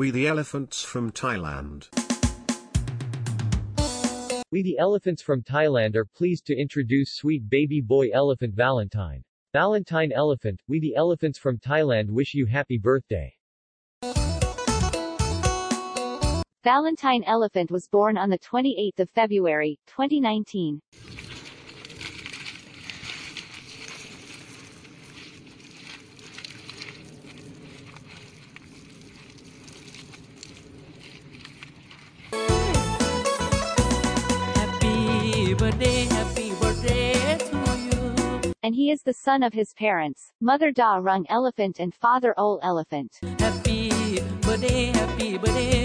We the elephants from Thailand. We the elephants from Thailand are pleased to introduce sweet baby boy elephant Valentine. Valentine elephant, we the elephants from Thailand wish you happy birthday. Valentine Elephant was born on the 28th of February, 2019. And he is the son of his parents, Mother Daw Rung Elephant and Father Ole Elephant. Happy birthday, happy birthday